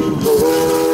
mundo.